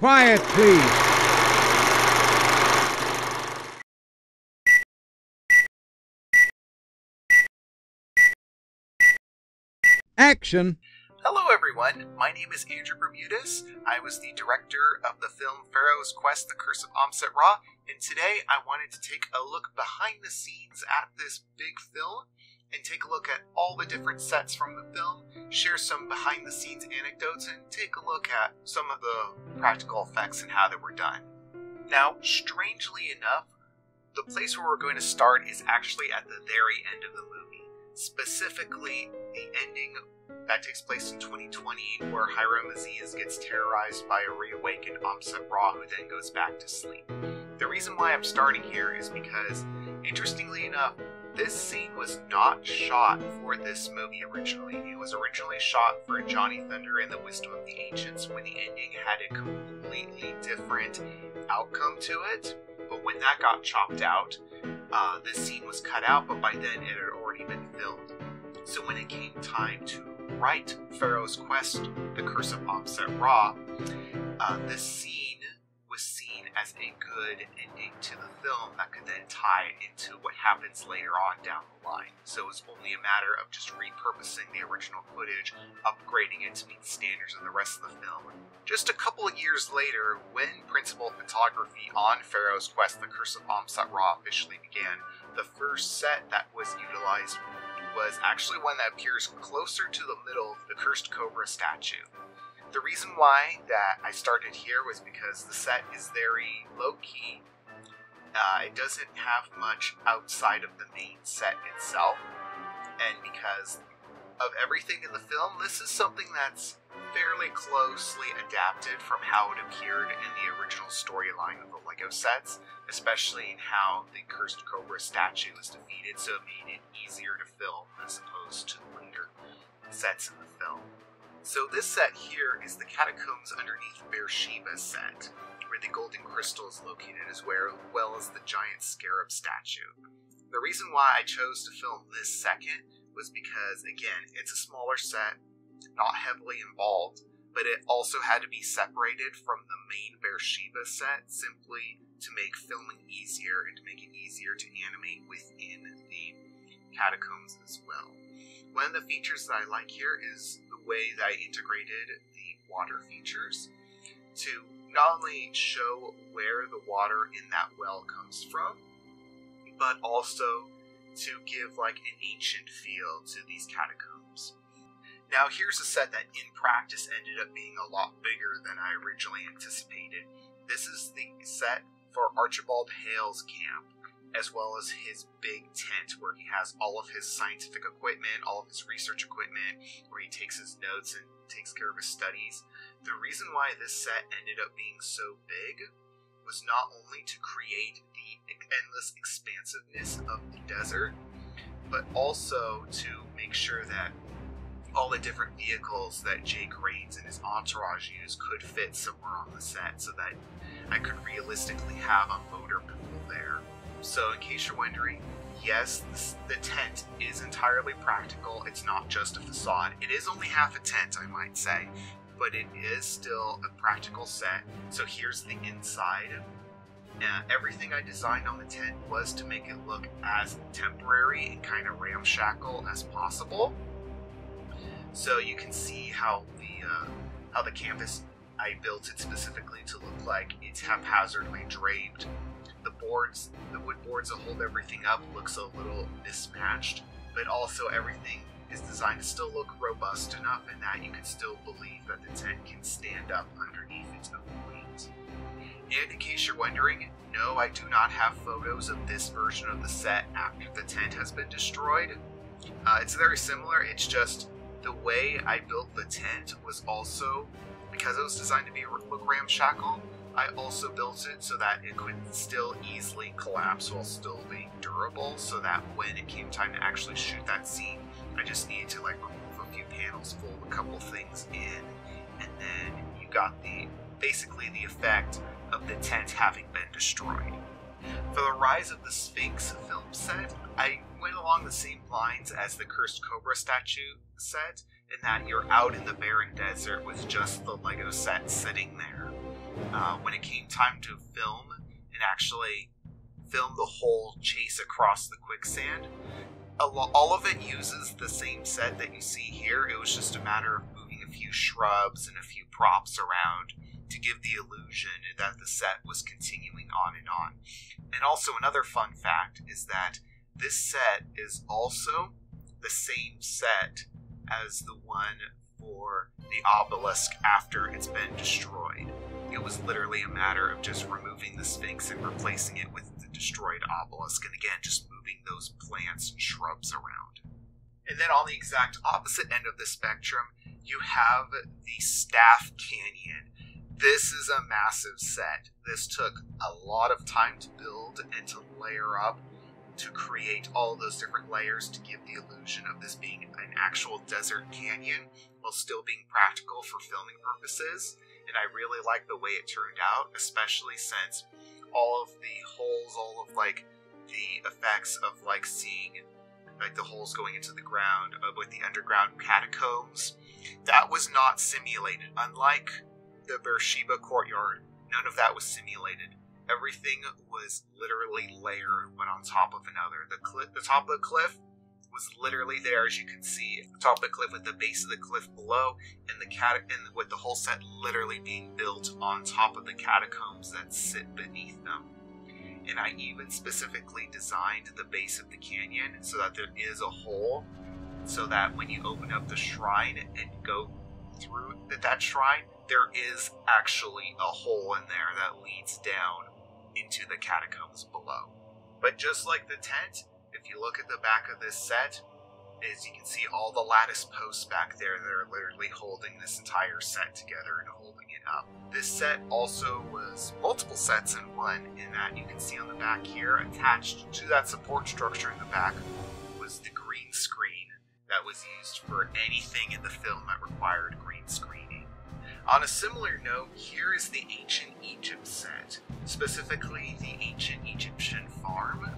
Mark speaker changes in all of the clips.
Speaker 1: Quiet, please. Action!
Speaker 2: Hello, everyone. My name is Andrew Bermudez. I was the director of the film Pharaoh's Quest The Curse of Amset Ra, and today I wanted to take a look behind the scenes at this big film and take a look at all the different sets from the film, share some behind the scenes anecdotes, and take a look at some of the practical effects and how they were done. Now, strangely enough, the place where we're going to start is actually at the very end of the movie, specifically the ending that takes place in 2020, where Hiram Aziz gets terrorized by a reawakened Amset Ra who then goes back to sleep. The reason why I'm starting here is because, interestingly enough, this scene was not shot for this movie originally. It was originally shot for Johnny Thunder and the Wisdom of the Ancients when the ending had a completely different outcome to it. But when that got chopped out, uh, this scene was cut out, but by then it had already been filmed. So when it came time to write Pharaoh's Quest, The Curse of Amset Ra, uh, this scene was seen as a good ending to the film that could then tie into what happens later on down the line. So it was only a matter of just repurposing the original footage, upgrading it to meet standards of the rest of the film. Just a couple of years later, when principal photography on Pharaoh's Quest The Curse of Amset Ra officially began, the first set that was utilized was actually one that appears closer to the middle of the Cursed Cobra statue. The reason why that I started here was because the set is very low key. Uh, it doesn't have much outside of the main set itself, and because of everything in the film, this is something that's fairly closely adapted from how it appeared in the original storyline of the LEGO sets, especially in how the Cursed Cobra statue was defeated, so it made it easier to film as opposed to the later sets in the film. So this set here is the Catacombs Underneath Beersheba set, where the golden crystal is located as well as the giant scarab statue. The reason why I chose to film this second was because, again, it's a smaller set, not heavily involved, but it also had to be separated from the main Beersheba set simply to make filming easier and to make it easier to animate within the catacombs as well. One of the features that I like here is way that I integrated the water features to not only show where the water in that well comes from, but also to give like an ancient feel to these catacombs. Now, here's a set that in practice ended up being a lot bigger than I originally anticipated. This is the set for Archibald Hale's camp as well as his big tent where he has all of his scientific equipment, all of his research equipment, where he takes his notes and takes care of his studies. The reason why this set ended up being so big was not only to create the endless expansiveness of the desert, but also to make sure that all the different vehicles that Jake Rains and his entourage use could fit somewhere on the set so that I could realistically have a motor pool there so, in case you're wondering, yes, the tent is entirely practical. It's not just a facade. It is only half a tent, I might say, but it is still a practical set. So, here's the inside. Uh, everything I designed on the tent was to make it look as temporary and kind of ramshackle as possible. So you can see how the uh, how the canvas I built it specifically to look like it's haphazardly draped boards, the wood boards that hold everything up, looks a little mismatched, but also everything is designed to still look robust enough in that you can still believe that the tent can stand up underneath its own weight. And in case you're wondering, no, I do not have photos of this version of the set after the tent has been destroyed. Uh, it's very similar, it's just the way I built the tent was also, because it was designed to be look ramshackle, I also built it so that it could still easily collapse while still being durable, so that when it came time to actually shoot that scene, I just needed to like remove a few panels, fold a couple things in, and then you got the basically the effect of the tent having been destroyed. For the Rise of the Sphinx film set, I went along the same lines as the Cursed Cobra statue set, in that you're out in the barren desert with just the Lego set sitting there uh, when it came time to film and actually film the whole chase across the quicksand, all of it uses the same set that you see here. It was just a matter of moving a few shrubs and a few props around to give the illusion that the set was continuing on and on. And also, another fun fact is that this set is also the same set as the one for the obelisk after it's been destroyed. It was literally a matter of just removing the Sphinx and replacing it with the destroyed obelisk, and again, just moving those plants and shrubs around. And then on the exact opposite end of the spectrum, you have the Staff Canyon. This is a massive set. This took a lot of time to build and to layer up to create all those different layers to give the illusion of this being an actual desert canyon while still being practical for filming purposes. And I really like the way it turned out, especially since all of the holes, all of like the effects of like seeing like the holes going into the ground uh, with the underground catacombs, that was not simulated. Unlike the Beersheba courtyard, none of that was simulated. Everything was literally layered one on top of another. The cliff, the top of the cliff was literally there, as you can see, top of the cliff with the base of the cliff below, and the cat and with the whole set literally being built on top of the catacombs that sit beneath them. And I even specifically designed the base of the canyon so that there is a hole, so that when you open up the shrine and go through that shrine, there is actually a hole in there that leads down into the catacombs below. But just like the tent, if you look at the back of this set, is you can see all the lattice posts back there that are literally holding this entire set together and holding it up. This set also was multiple sets in one, in that you can see on the back here, attached to that support structure in the back, was the green screen that was used for anything in the film that required green screening. On a similar note, here is the Ancient Egypt set, specifically the Ancient Egyptian farm,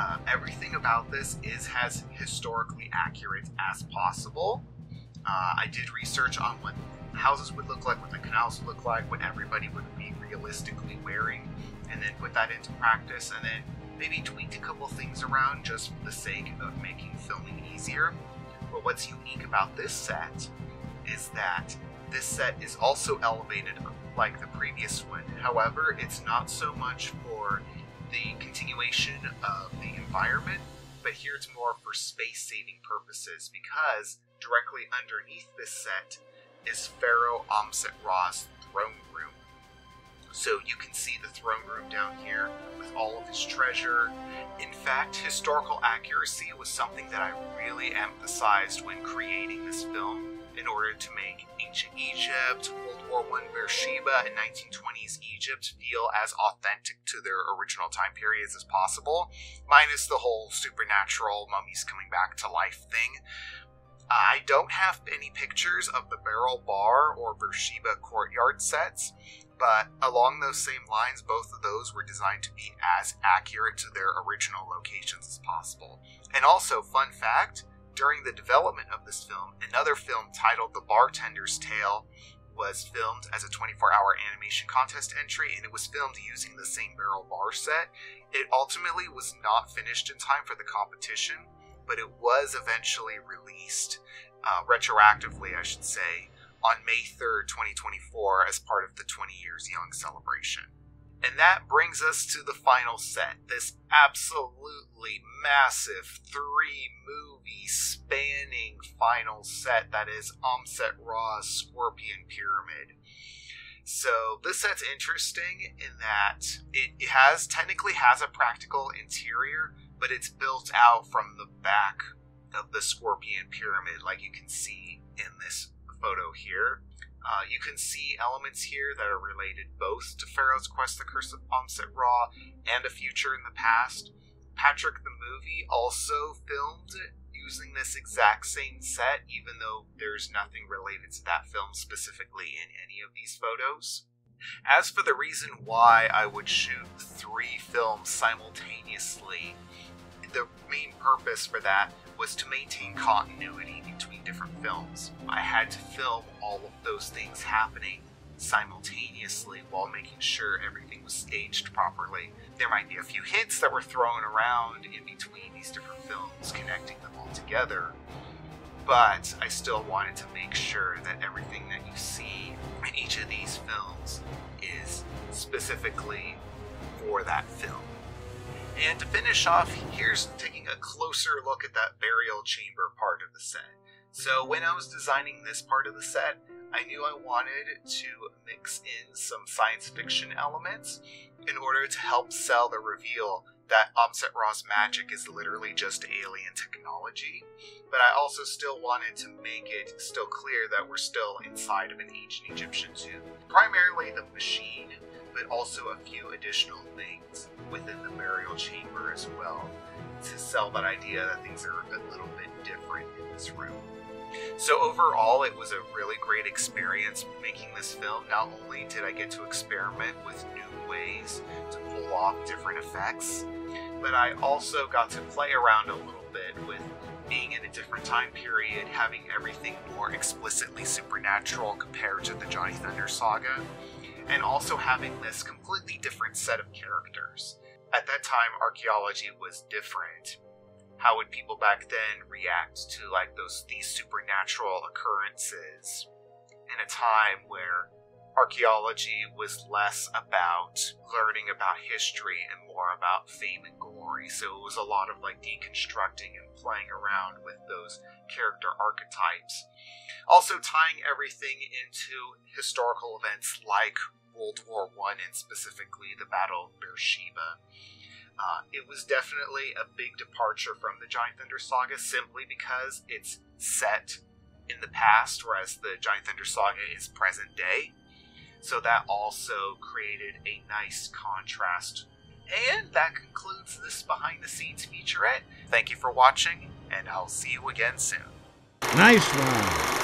Speaker 2: uh, everything about this is as historically accurate as possible. Uh, I did research on what houses would look like, what the canals would look like, what everybody would be realistically wearing, and then put that into practice, and then maybe tweak a couple things around just for the sake of making filming easier. But what's unique about this set is that this set is also elevated like the previous one. However, it's not so much for the continuation of the environment, but here it's more for space saving purposes because directly underneath this set is Pharaoh Amset Ra's throne room. So you can see the throne room down here with all of his treasure. In fact, historical accuracy was something that I really emphasized when creating this film in order to make ancient Egypt, World War I Beersheba, and 1920s Egypt feel as authentic to their original time periods as possible, minus the whole supernatural mummies coming back to life thing. I don't have any pictures of the Barrel Bar or Beersheba courtyard sets, but along those same lines, both of those were designed to be as accurate to their original locations as possible. And also, fun fact during the development of this film, another film titled The Bartender's Tale was filmed as a 24 hour animation contest entry and it was filmed using the same barrel Bar set. It ultimately was not finished in time for the competition, but it was eventually released uh, retroactively, I should say, on May 3rd, 2024, as part of the 20 Years Young celebration. And that brings us to the final set. This absolutely massive three movie spanning final set that is Amset Ra's Scorpion Pyramid. So this set's interesting in that it has technically has a practical interior, but it's built out from the back of the Scorpion Pyramid, like you can see in this photo here. Uh, you can see elements here that are related both to Pharaoh's Quest, The Curse of Amset Ra, and a future in the past. Patrick the movie also filmed using this exact same set, even though there's nothing related to that film specifically in any of these photos. As for the reason why I would shoot three films simultaneously, the main purpose for that was to maintain continuity between different films. I had to film all of those things happening simultaneously while making sure everything was staged properly. There might be a few hints that were thrown around in between these different films, connecting them all together. But I still wanted to make sure that everything that you see in each of these films is specifically for that film. And to finish off, here's taking a closer look at that burial chamber part of the set. So, when I was designing this part of the set, I knew I wanted to mix in some science fiction elements in order to help sell the reveal that Amset Ra's magic is literally just alien technology. But I also still wanted to make it still clear that we're still inside of an ancient Egyptian tomb. Primarily the machine, but also a few additional things within the burial chamber as well to sell that idea that things are a little bit different in this room. So overall, it was a really great experience making this film. Not only did I get to experiment with new ways to pull off different effects, but I also got to play around a little bit with being in a different time period, having everything more explicitly supernatural compared to the Johnny Thunder saga, and also having this completely different set of characters. At that time, archaeology was different how would people back then react to like those these supernatural occurrences in a time where archaeology was less about learning about history and more about fame and glory? So it was a lot of like deconstructing and playing around with those character archetypes. Also tying everything into historical events like world war one and specifically the battle of beersheba uh, it was definitely a big departure from the Johnny Thunder saga simply because it's set in the past, whereas the Johnny Thunder saga is present day. So that also created a nice contrast. And that concludes this behind the scenes featurette. Thank you for watching, and I'll see you again soon.
Speaker 1: Nice one.